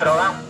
Si prova?